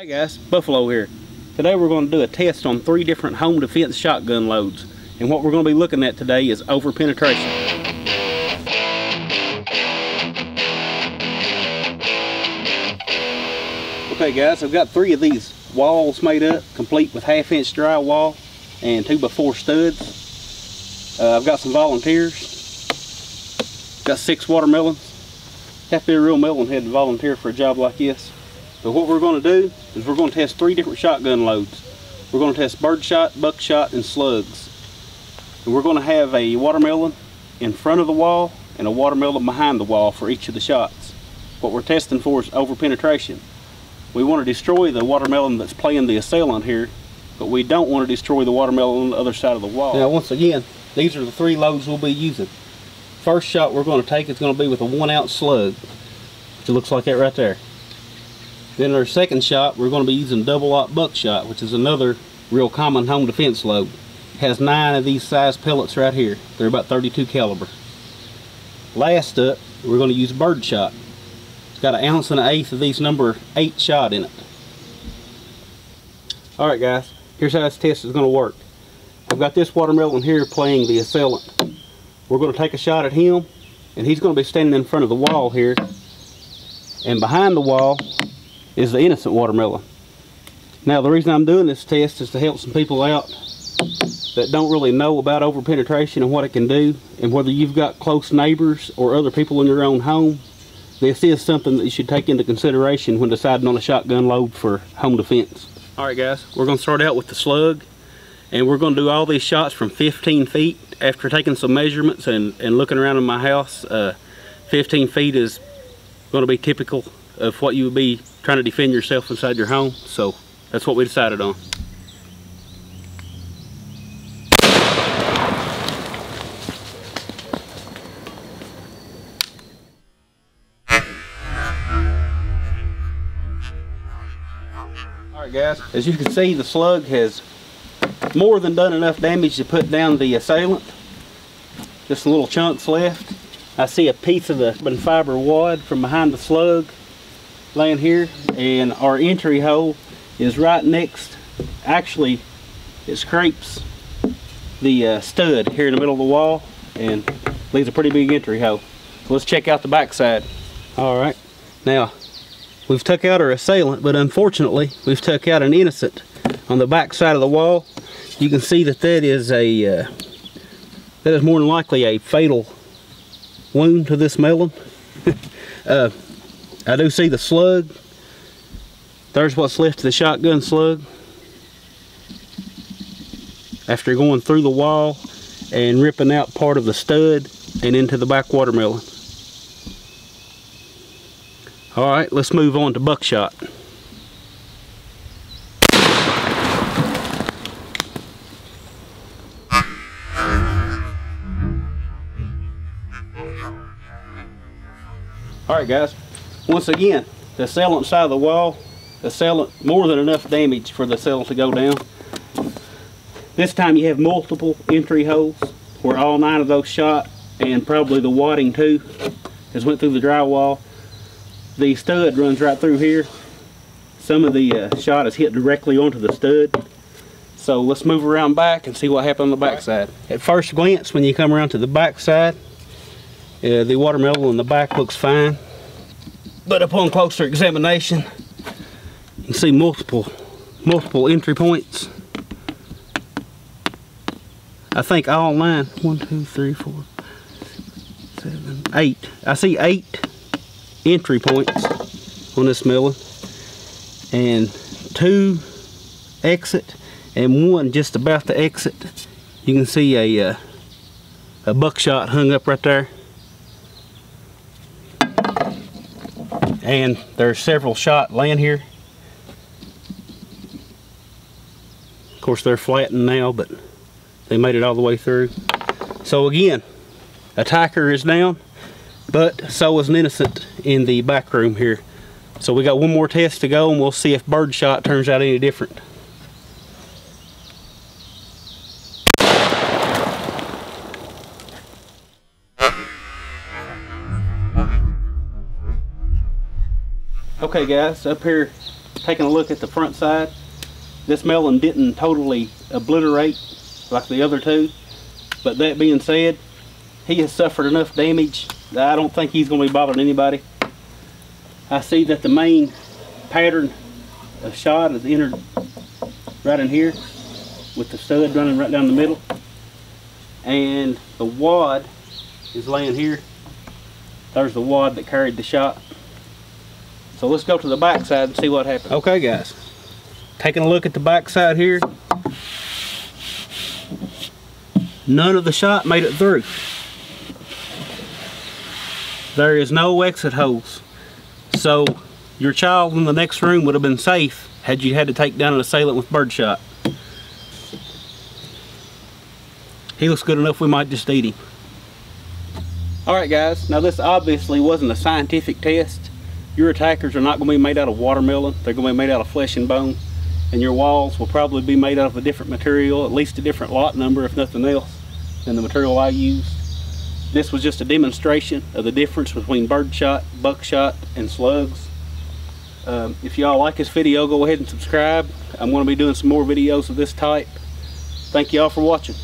Hey guys, Buffalo here. Today we're going to do a test on three different home defense shotgun loads. And what we're going to be looking at today is over penetration. Okay guys, I've got three of these walls made up, complete with half inch drywall and 2 by 4 studs. Uh, I've got some volunteers. Got six watermelons. Have to be a real melon head to volunteer for a job like this. But what we're going to do is we're going to test three different shotgun loads. We're going to test birdshot, buckshot, and slugs. And we're going to have a watermelon in front of the wall and a watermelon behind the wall for each of the shots. What we're testing for is over penetration. We want to destroy the watermelon that's playing the assailant here, but we don't want to destroy the watermelon on the other side of the wall. Now once again, these are the three loads we'll be using. First shot we're going to take is going to be with a one ounce slug, which looks like that right there. Then our second shot, we're going to be using double aught buckshot, which is another real common home defense load. Has nine of these size pellets right here. They're about 32 caliber. Last up, we're going to use birdshot. It's got an ounce and an eighth of these number eight shot in it. Alright guys, here's how this test is going to work. I've got this watermelon here playing the assailant. We're going to take a shot at him, and he's going to be standing in front of the wall here. And behind the wall is the innocent watermelon. Now the reason I'm doing this test is to help some people out that don't really know about overpenetration and what it can do and whether you've got close neighbors or other people in your own home this is something that you should take into consideration when deciding on a shotgun load for home defense. Alright guys, we're going to start out with the slug and we're going to do all these shots from 15 feet after taking some measurements and, and looking around in my house. Uh, 15 feet is going to be typical of what you would be trying to defend yourself inside your home. So that's what we decided on. Alright guys, as you can see the slug has more than done enough damage to put down the assailant. Just little chunks left. I see a piece of the fiber wad from behind the slug laying here and our entry hole is right next actually it scrapes the uh, stud here in the middle of the wall and leaves a pretty big entry hole. So let's check out the back side all right. Now we've took out our assailant but unfortunately we've took out an innocent on the back side of the wall. You can see that that is a uh, that is more than likely a fatal wound to this melon. Uh, I do see the slug. There's what's left of the shotgun slug. After going through the wall and ripping out part of the stud and into the back watermelon. Alright, let's move on to buckshot. Alright guys, once again, the assailant side of the wall, assailant, more than enough damage for the assailant to go down. This time you have multiple entry holes where all nine of those shot and probably the wadding too has went through the drywall. The stud runs right through here. Some of the uh, shot is hit directly onto the stud. So let's move around back and see what happened on the back side. At first glance, when you come around to the back side, uh, the watermelon in the back looks fine. But upon closer examination, you can see multiple, multiple entry points. I think all nine, one, two, three, four, seven, eight. I see eight entry points on this melon. And two exit and one just about to exit. You can see a, uh, a buckshot hung up right there. And there's several shot laying here. Of course they're flattened now but they made it all the way through. So again attacker is down but so is an innocent in the back room here. So we got one more test to go and we'll see if birdshot turns out any different Okay guys, up here taking a look at the front side. This melon didn't totally obliterate like the other two. But that being said, he has suffered enough damage that I don't think he's going to be bothering anybody. I see that the main pattern of shot is entered right in here with the stud running right down the middle. And the wad is laying here. There's the wad that carried the shot. So let's go to the back side and see what happens. Okay guys, taking a look at the back side here. None of the shot made it through. There is no exit holes. So your child in the next room would have been safe had you had to take down an assailant with birdshot. He looks good enough we might just eat him. Alright guys, now this obviously wasn't a scientific test. Your attackers are not going to be made out of watermelon. They're going to be made out of flesh and bone. And your walls will probably be made out of a different material, at least a different lot number if nothing else, than the material I used. This was just a demonstration of the difference between birdshot, buckshot, and slugs. Um, if y'all like this video, go ahead and subscribe. I'm going to be doing some more videos of this type. Thank y'all for watching.